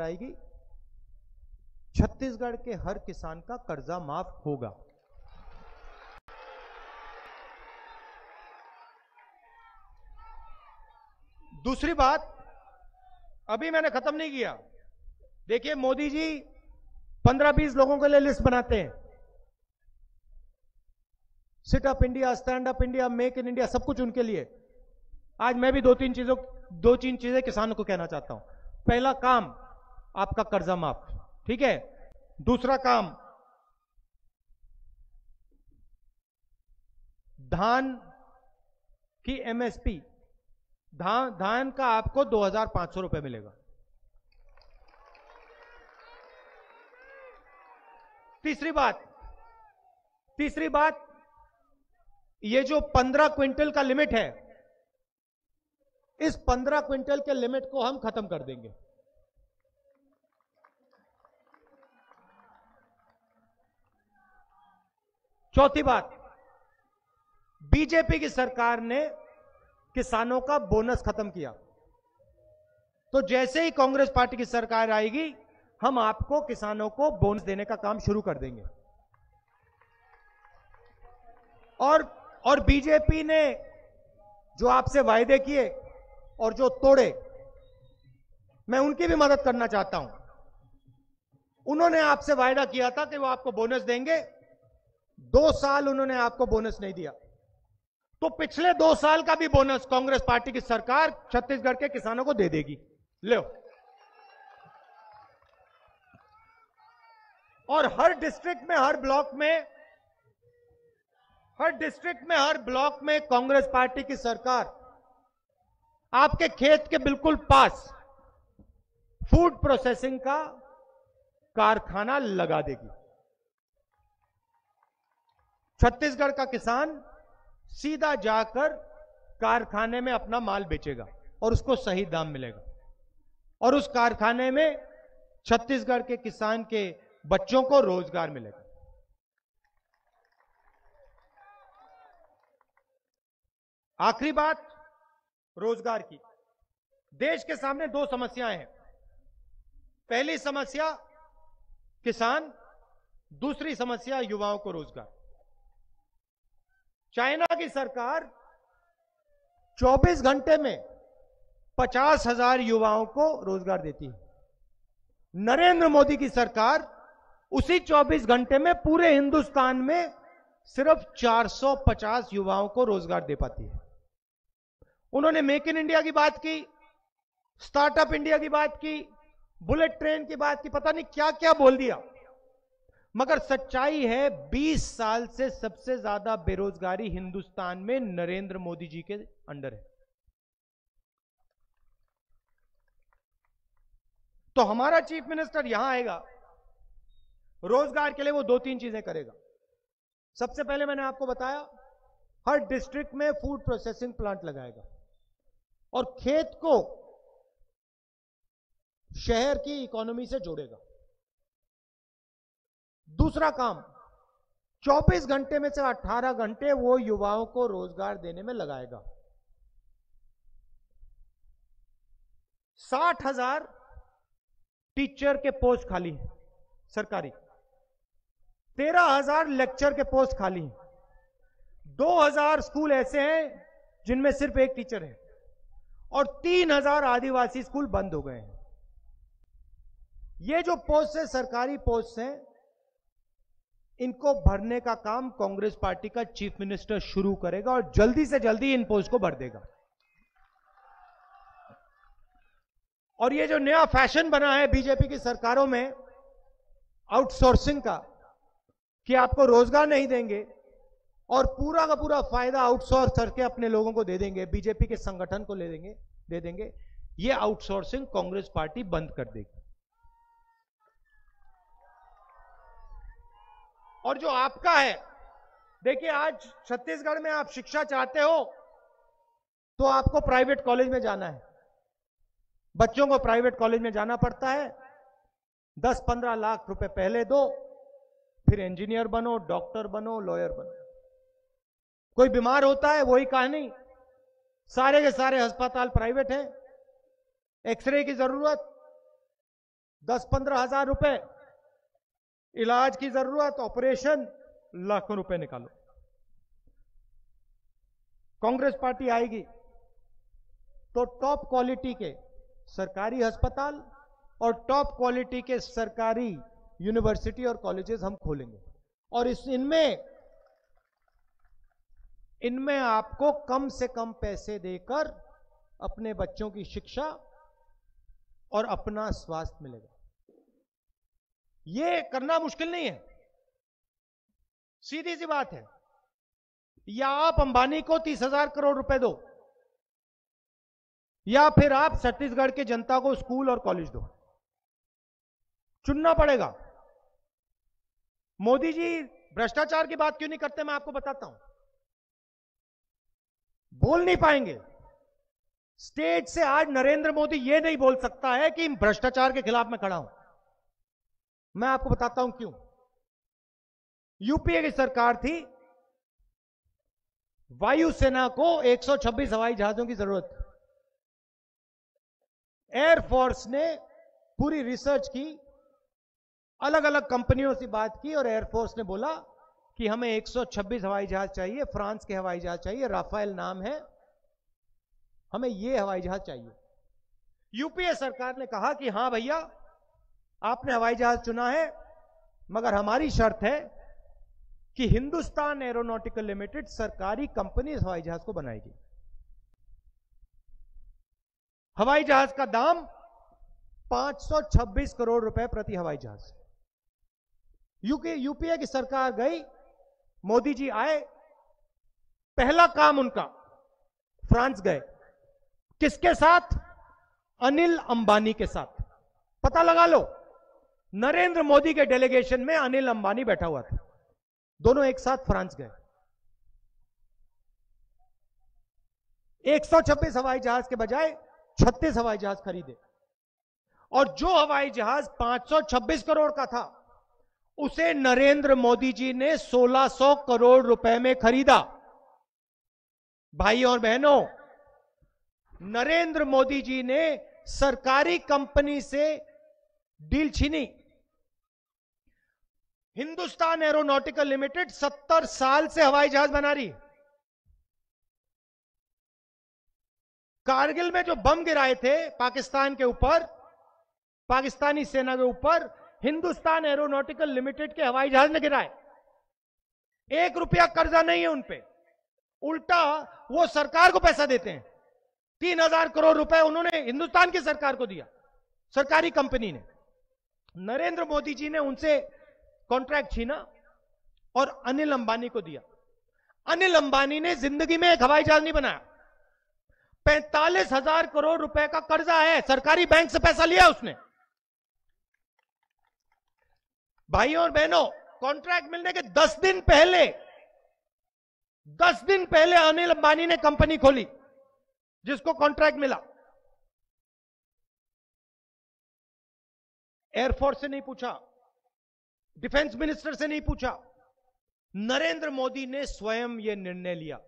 आएगी छत्तीसगढ़ के हर किसान का कर्जा माफ़ होगा। दूसरी बात, अभी मैंने खत्म नहीं किया। देखिए, मोदी जी पंद्रह बीस लोगों के लिए लिस्ट बनाते हैं। Sit up India stand up India make in India सब कुछ उनके लिए। आज मैं भी दो तीन चीज़ों दो तीन चीज़ें किसानों को कहना चाहता हूँ। पहला काम आपका कर्जा माफ़। ठीक है? दूसरा काम। धान की एमएसपी धान धान का आपको 2500 रुपए मिलेगा। तीसरी बात तीसरी बात, ये जो 15 क्विंटल का लिमिट है, इस 15 क्विंटल के लिमिट को हम खत्म कर देंगे। चौथी बात, बीजेपी की सरकार ने किसानों का बोनस खत्म किया। तो जैसे ही कांग्रेस पार्टी की सरकार आएगी, हम आपको किसानों को बोनस देने का काम शुरू कर देंगे। और और बीजेपी ने जो आपसे वायदे किए और जो तोड़े, मैं उनकी भी मदद करना चाहता हूँ। उन्होंने आपसे वायदा किया था कि वो आपको बोनस देंगे दो साल उन्होंने आपको बोनस नहीं दिया। तो पिछले दो साल का भी बोनस कांग्रेस पार्टी की सरकार छत्तीसगढ़ के किसानों को दे देगी। लो। और हर डिस्ट्रिक्ट में, हर ब्लॉक में, हर डिस्ट्रिक्ट में, हर ब्लॉक में कांग्रेस पार्टी की सरकार आपके खेत के बिल्कुल पास फ़ूड प्रोसेसिंग का कारखाना लगा देगी। छत्तीसगढ़ का किसान सीधा जाकर कारखाने में अपना माल बेचेगा और उसको सही दाम मिलेगा। और उस कारखाने में छत्तीसगढ़ के किसान के बच्चों को रोज़गार मिलेगा। आखिरी बात, रोज़गार की। देश के सामने दो समस्याएँ हैं। पहली समस्या, किसान, दूसरी समस्या, युवाओं को रोज़गार। चाइना की सरकार 24 घंटे में पचास हज़ार युवाओं को रोज़गार देती है। नरेंद्र मोदी की सरकार उसी 24 घंटे में पूरे हिंदुस्तान में सिर्फ़ 450 युवाओं को रोज़गार दे पाती है। उन्होंने मेक इन इंडिया की बात की, स्टार्टअप इंडिया की बात की, बुलेट ट्रेन की बात की, पता नहीं क्या क्या बोल दिया। मगर सच्चाई है 20 साल से सबसे ज़्यादा बेरोजगारी हिंदुस्तान में नरेंद्र मोदी जी के अंडर है। तो हमारा चीफ मिनिस्टर यहाँ आएगा, रोज़गार के लिए वो दो तीन चीज़ें करेगा। सबसे पहले मैंने आपको बताया, हर डिस्ट्रिक्ट में फ़ूड प्रोसेसिंग प्लांट लगाएगा। और खेत को शहर की इकोनॉमी से जोड़ेगा। दूसरा काम 24 घंटे में से 18 घंटे वो युवाओं को रोज़गार देने में लगाएगा। साठ हज़ार टीचर के पोस्ट खाली हैं, सरकारी। तेरह हज़ार लेक्चर के पोस्ट खाली हैं। दो हज़ार स्कूल ऐसे हैं जिनमें सिर्फ़ एक टीचर है और तीन हज़ार आदिवासी स्कूल बंद हो गए हैं। ये जो पोस्ट है, सरकारी पोस्ट हैं इनको भरने का काम कांग्रेस पार्टी का चीफ मिनिस्टर शुरू करेगा और जल्दी से जल्दी इन पोस्ट को भर देगा। और ये जो नया फ़ैशन बना है बीजेपी की सरकारों में, आउटसोर्सिंग का, कि आपको रोज़गार नहीं देंगे और पूरा का पूरा फ़ायदा आउटसोर्स करके अपने लोगों को दे देंगे, बीजेपी के संगठन को ले देंगे, दे देंगे, ये आउटसोर्सिंग कांग्रेस पार्टी बंद कर देगी। और जो आपका है। देखिए, आज छत्तीसगढ़ में आप शिक्षा चाहते हो तो आपको प्राइवेट कॉलेज में जाना है। बच्चों को प्राइवेट कॉलेज में जाना पड़ता है। दस पंद्रह लाख रुपए पहले दो, फिर इंजीनियर बनो, डॉक्टर बनो, लॉयर बनो। कोई बीमार होता है, वही कहानी। सारे के सारे अस्पताल प्राइवेट हैं। एक्सरे की ज़रूरत दस पंद्रह हज़ार रुपए। इलाज की ज़रूरत, ऑपरेशन, लाखों रुपए निकालो। कांग्रेस पार्टी आएगी तो टॉप क्वालिटी के सरकारी अस्पताल और टॉप क्वालिटी के सरकारी यूनिवर्सिटी और कॉलेजेस हम खोलेंगे। और इस इनमें इनमें आपको कम से कम पैसे देकर अपने बच्चों की शिक्षा और अपना स्वास्थ्य मिलेगा। यह करना मुश्किल नहीं है। सीधी सी बात है। या आप अंबानी को तीस हज़ार करोड़ रुपए दो, या फिर आप छत्तीसगढ़ के जनता को स्कूल और कॉलेज दो। चुनना पड़ेगा। मोदी जी, भ्रष्टाचार की बात क्यों नहीं करते, मैं आपको बताता हूँ। बोल नहीं पाएँगे। स्टेज से आज नरेंद्र मोदी यह नहीं बोल सकता है कि भ्रष्टाचार के खिलाफ मैं खड़ा हूँ। मैं आपको बताता हूँ क्यों। यूपीए की सरकार थी, वायुसेना को 126 हवाई जहाजों की ज़रूरत। एयरफोर्स ने पूरी रिसर्च की अलग अलग कंपनियों से बात की और एयरफोर्स ने बोला कि हमें 126 हवाई जहाज़ चाहिए, फ्रांस के हवाई जहाज़ चाहिए, राफेल नाम है, हमें यह हवाई जहाज़ चाहिए। यूपीए सरकार ने कहा कि हाँ भैया आपने हवाई जहाज़ चुना है, मगर हमारी शर्त है कि हिंदुस्तान एरोनॉटिकल लिमिटेड सरकारी कंपनी इस हवाई जहाज़ को बनाएगी। हवाई जहाज़ का दाम 526 करोड़ रुपए प्रति हवाई जहाज़ यूके, यूपीए की सरकार गई, मोदी जी आए, पहला काम उनका, फ्रांस गए। किसके साथ? अनिल अंबानी के साथ। पता लगा लो नरेंद्र मोदी के डेलीगेशन में अनिल अंबानी बैठा हुआ था। दोनों एक साथ फ्रांस गए। 126 हवाई जहाज़ के बजाय 36 हवाई जहाज़ खरीदे। और जो हवाई जहाज़ 526 करोड़ का था, उसे नरेंद्र मोदी जी ने 1600 करोड़ रुपए में खरीदा। भाई और बहनों, नरेंद्र मोदी जी ने सरकारी कंपनी से डील छीनी। हिंदुस्तान एरोनॉटिकल लिमिटेड 70 साल से हवाई जहाज़ बना रही कारगिल में जो बम गिराए थे पाकिस्तान के ऊपर, पाकिस्तानी सेना के ऊपर, हिंदुस्तान एरोनॉटिकल लिमिटेड के हवाई जहाज़ ने गिराए। एक रुपया कर्जा नहीं है उनपे उल्टा वो सरकार को पैसा देते हैं। तीन हज़ार करोड़ रुपए उन्होंने हिंदुस्तान की सरकार को दिया। सरकारी कंपनी ने। नरेंद्र मोदी जी ने उनसे कॉन्ट्रैक्ट छीना और अनिल अंबानी को दिया। अनिल अंबानी ने ज़िंदगी में एक हवाई जहाज़ नहीं बनाया। पैंतालीस हज़ार करोड़ रुपए का कर्जा है, सरकारी बैंक से पैसा लिया उसने। भाइयों और बहनों, कॉन्ट्रैक्ट मिलने के दस दिन पहले, दस दिन पहले अनिल अंबानी ने कंपनी खोली, जिसको कॉन्ट्रैक्ट मिला। एयरफोर्स से नहीं पूछा। डिफेंस मिनिस्टर से नहीं पूछा। नरेंद्र मोदी ने स्वयं यह निर्णय लिया।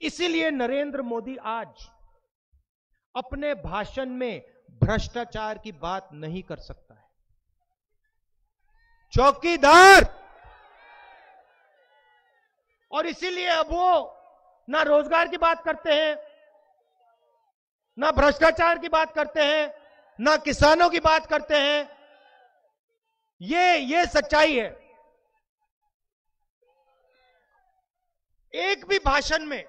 इसीलिए नरेंद्र मोदी आज अपने भाषण में भ्रष्टाचार की बात नहीं कर सकता है। चौकीदार! और इसीलिए अब वो ना रोज़गार की बात करते हैं, ना भ्रष्टाचार की बात करते हैं ना किसानों की बात करते हैं। ये ये सच्चाई है। एक भी भाषण में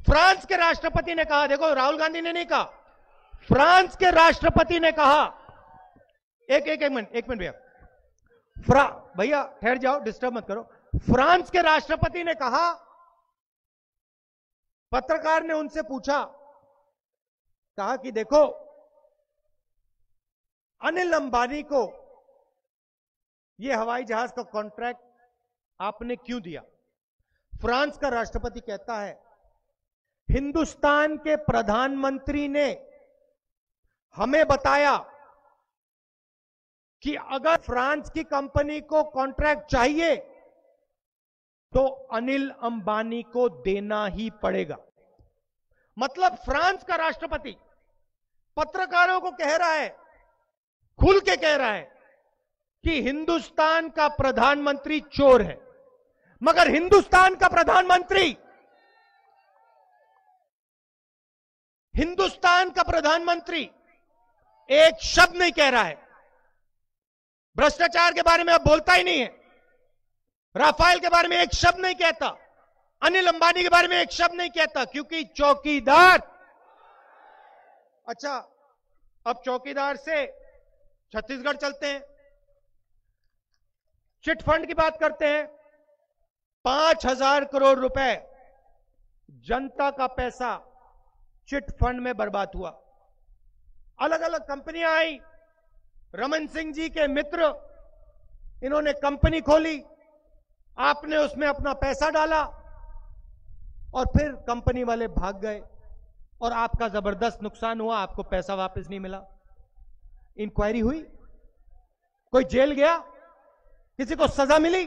फ्रांस के राष्ट्रपति ने कहा, देखो, राहुल गांधी ने नहीं कहा, फ्रांस के राष्ट्रपति ने कहा, एक एक एक मिनट एक मिनट भैया। फ्रा, भैया, ठहर जाओ डिस्टर्ब मत करो। फ्रांस के राष्ट्रपति ने कहा, पत्रकार ने उनसे पूछा कहा कि देखो, अनिल अंबानी को यह हवाई जहाज़ का कॉन्ट्रैक्ट आपने क्यों दिया? फ्रांस का राष्ट्रपति कहता है, हिंदुस्तान के प्रधानमंत्री ने हमें बताया कि अगर फ्रांस की कंपनी को कॉन्ट्रैक्ट चाहिए तो अनिल अंबानी को देना ही पड़ेगा। मतलब फ्रांस का राष्ट्रपति पत्रकारों को कह रहा है, खुल के कह रहा है कि हिंदुस्तान का प्रधानमंत्री चोर है। मगर हिंदुस्तान का प्रधानमंत्री, हिंदुस्तान का प्रधानमंत्री एक शब्द नहीं कह रहा है। भ्रष्टाचार के बारे में अब बोलता ही नहीं है। राफेल के बारे में एक शब्द नहीं कहता। अनिल अंबानी के बारे में एक शब्द नहीं कहता, क्योंकि चौकीदार अच्छा अब चौकीदार से छत्तीसगढ़ चलते हैं। चिट फंड की बात करते हैं। पाँच हज़ार करोड़ रुपए जनता का पैसा चिट फंड में बर्बाद हुआ। अलग अलग कंपनियाँ आई। रमन सिंह जी के मित्र, इन्होंने कंपनी खोली। आपने उसमें अपना पैसा डाला और फिर कंपनी वाले भाग गए। और आपका ज़बरदस्त नुकसान हुआ, आपको पैसा वापस नहीं मिला। इंक्वायरी हुई? कोई जेल गया? किसी को सजा मिली?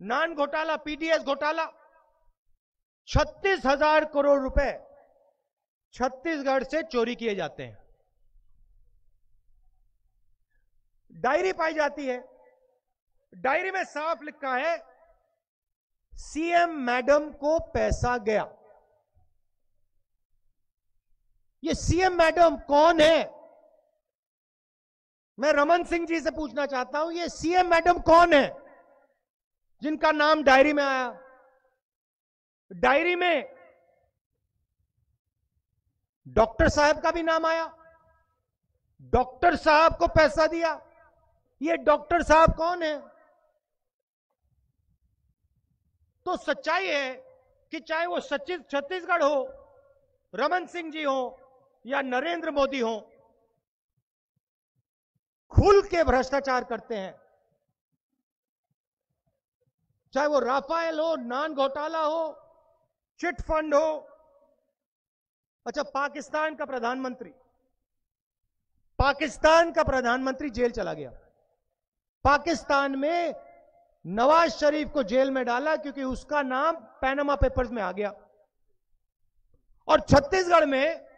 नान घोटाला पीडीएस घोटाला। छत्तीस हज़ार करोड़ रुपए छत्तीसगढ़ से चोरी किए जाते हैं। डायरी पाई जाती है। डायरी में साफ़ लिखा है सीएम मैडम को पैसा गया। ये सीएम मैडम कौन है? मैं रमन सिंह जी से पूछना चाहता हूँ, ये सीएम मैडम कौन है? जिनका नाम डायरी में आया। डायरी में डॉक्टर साहब का भी नाम आया। डॉक्टर साहब को पैसा दिया। ये डॉक्टर साहब कौन है? तो सच्चाई है कि चाहे वो सचिव छत्तीसगढ़ हो, रमन सिंह जी हो, या नरेंद्र मोदी हो, खुल के भ्रष्टाचार करते हैं। चाहे वो राफेल हो, नान घोटाला हो, चिट फंड हो अच्छा पाकिस्तान का प्रधानमंत्री, पाकिस्तान का प्रधानमंत्री जेल चला गया। पाकिस्तान में नवाज़ शरीफ को जेल में डाला क्योंकि उसका नाम पैनामा पेपर्स में आ गया। और छत्तीसगढ़ में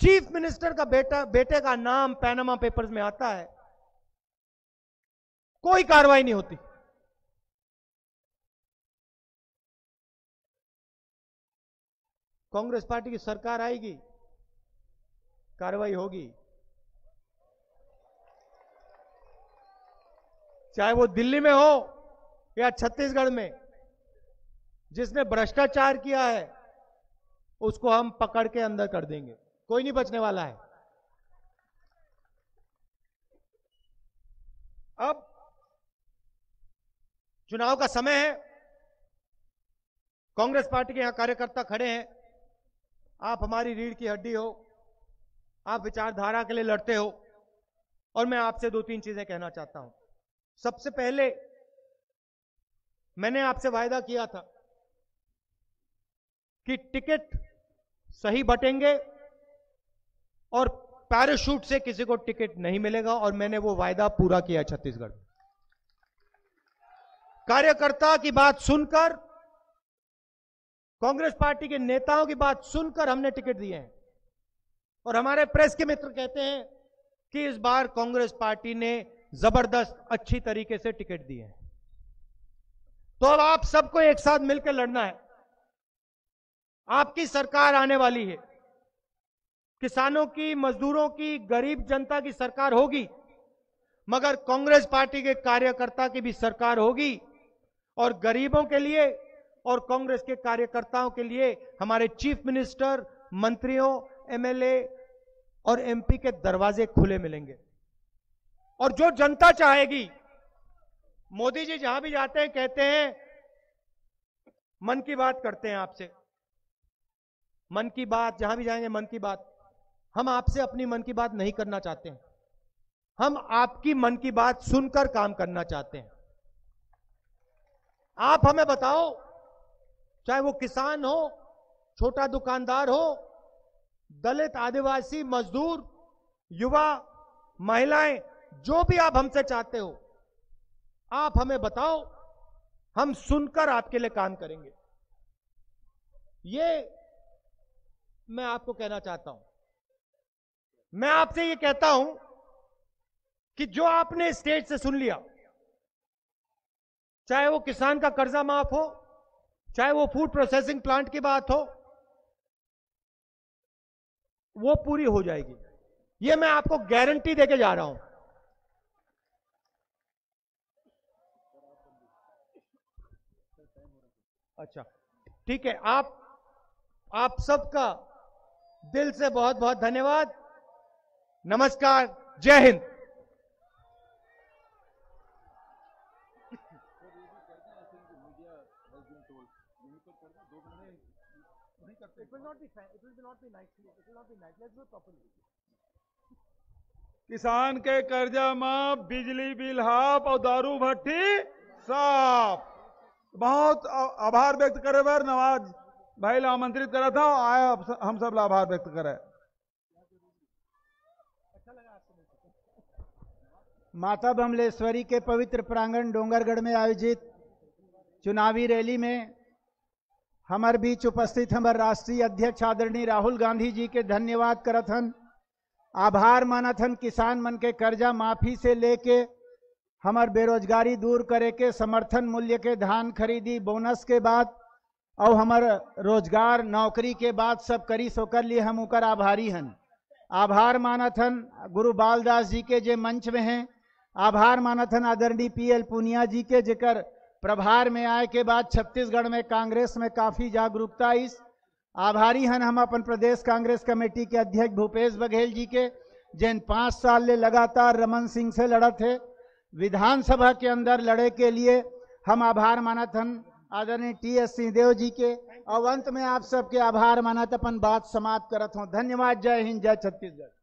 चीफ मिनिस्टर का बेटा, बेटे का नाम पैनामा पेपर्स में आता है। कोई कार्रवाई नहीं होती। कांग्रेस पार्टी की सरकार आएगी, कार्रवाई होगी। चाहे वो दिल्ली में हो या छत्तीसगढ़ में, जिसने भ्रष्टाचार किया है, उसको हम पकड़ के अंदर कर देंगे। कोई नहीं बचने वाला है। अब चुनाव का समय है। कांग्रेस पार्टी के यहाँ कार्यकर्ता खड़े हैं। आप हमारी रीढ़ की हड्डी हो, आप विचारधारा के लिए लड़ते हो, और मैं आपसे दो तीन चीज़ें कहना चाहता हूँ। सबसे पहले मैंने आपसे वायदा किया था कि टिकट सही बटेंगे और पैराशूट से किसी को टिकट नहीं मिलेगा और मैंने वो वायदा पूरा किया छत्तीसगढ़ कार्यकर्ता की बात सुनकर, कांग्रेस पार्टी के नेताओं की बात सुनकर हमने टिकट दिए हैं। और हमारे प्रेस के मित्र कहते हैं कि इस बार कांग्रेस पार्टी ने ज़बरदस्त, अच्छी तरीके से टिकट दिए तो अब आप सबको एक साथ मिलकर लड़ना है। आपकी सरकार आने वाली है। किसानों की, मजदूरों की, गरीब जनता की सरकार होगी। मगर कांग्रेस पार्टी के कार्यकर्ता की भी सरकार होगी। और गरीबों के लिए और कांग्रेस के कार्यकर्ताओं के लिए हमारे चीफ मिनिस्टर, मंत्रियों, एमएलए और एमपी के दरवाजे खुले मिलेंगे। और जो जनता चाहेगी। मोदी जी जहाँ भी जाते हैं, कहते हैं, मन की बात करते हैं आपसे। मन की बात, जहाँ भी जाएँगे, मन की बात। हम आपसे अपनी मन की बात नहीं करना चाहते हैं। हम आपकी मन की बात सुनकर काम करना चाहते हैं। आप हमें बताओ, चाहे वो किसान हो, छोटा दुकानदार हो, दलित आदिवासी मजदूर, युवा, महिलाएँ जो भी आप हमसे चाहते हो, आप हमें बताओ, हम सुनकर आपके लिए काम करेंगे। ये मैं आपको कहना चाहता हूँ। मैं आपसे ये कहता हूँ कि जो आपने स्टेट से सुन लिया, चाहे वो किसान का कर्जा माफ़ हो, चाहे वो फ़ूड प्रोसेसिंग प्लांट की बात हो, वो पूरी हो जाएगी। ये मैं आपको गारंटी देके जा रहा हूँ। अच्छा ठीक है आप आप सबका दिल से बहुत बहुत धन्यवाद। नमस्कार जय हिंद। किसान के कर्जा माफ़ बिजली बिल हाफ़ और दारू भट्टी साफ़। बहुत आभार व्यक्त करे बर नवाज़ भाई आमंत्रित करा था आया हम सब आभार व्यक्त करे। माता बमलेश्वरी के पवित्र प्रांगण डोंगरगढ़ में आयोजित चुनावी रैली में हमारे बीच उपस्थित हमारे राष्ट्रीय अध्यक्ष आदरणीय राहुल गांधी जी के धन्यवाद करत हन आभार मानत हन किसान मन के कर्जा माफ़ी से लेके हमार बेरोजगारी दूर करे के, समर्थन मूल्य के, धान खरीदी, बोनस के बाद, और हमार रोज़गार, नौकरी के बाद सब करी सोकर लिए हम उकर आभारी हन। आभार मानत हन गुरु बालदास जी के जे मंच में हैं। आभार मानत हन आदरणीय पी एल पुनिया जी के, जेकर प्रभार में आए के बाद छत्तीसगढ़ में, कांग्रेस में काफ़ी जागरूकता इस आभारी हन हम अपन प्रदेश कांग्रेस कमेटी के अध्यक्ष भूपेश बघेल जी के, जिन पाँच साल ले लगातार रमन सिंह से लड़त है। विधानसभा के अंदर लड़े के लिए हम आभार मानत हन। आदरणीय टी एस सिंहदेव जी के। और अंत में आप सबके आभार मानत अपन बात समाप्त करत हूँ। धन्यवाद। जय हिंद। जय छत्तीसगढ़।